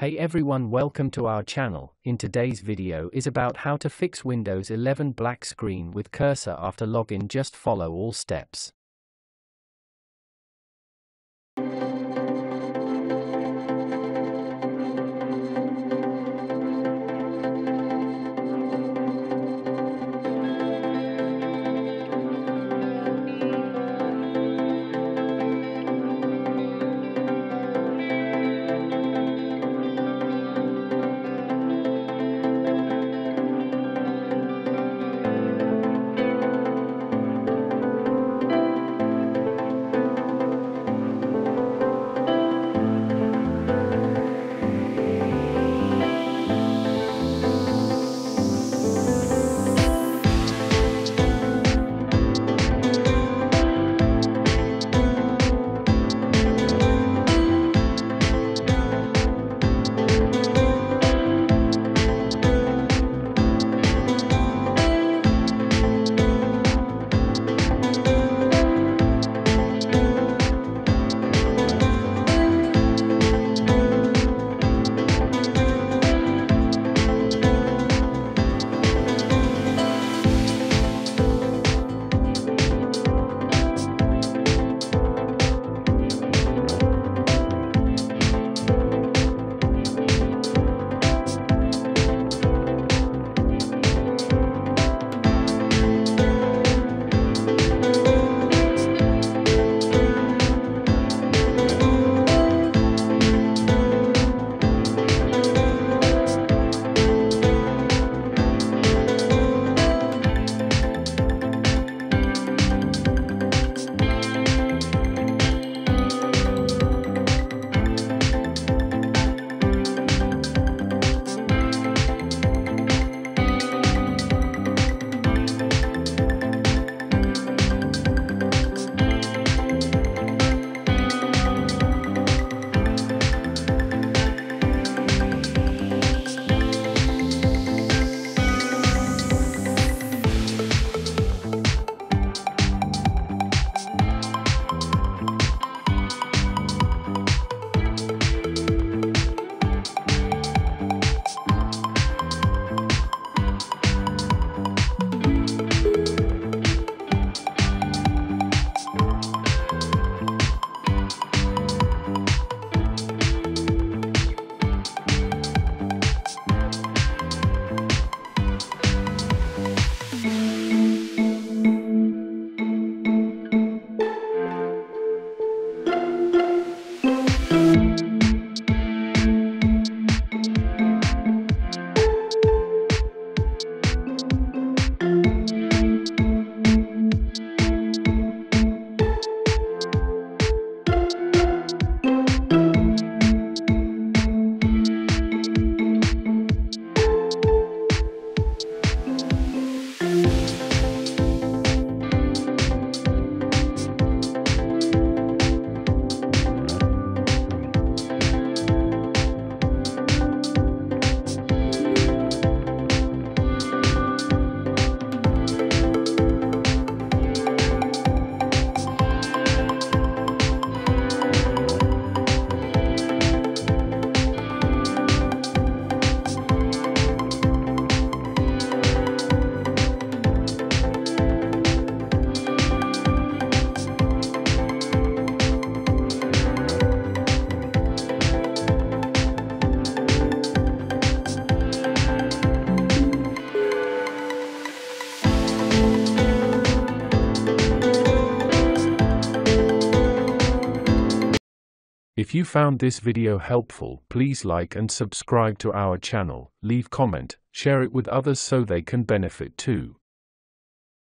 Hey everyone welcome to our channel, in today's video is about how to fix Windows 11 black screen with cursor after login just follow all steps. If you found this video helpful, please like and subscribe to our channel, leave comment, share it with others so they can benefit too.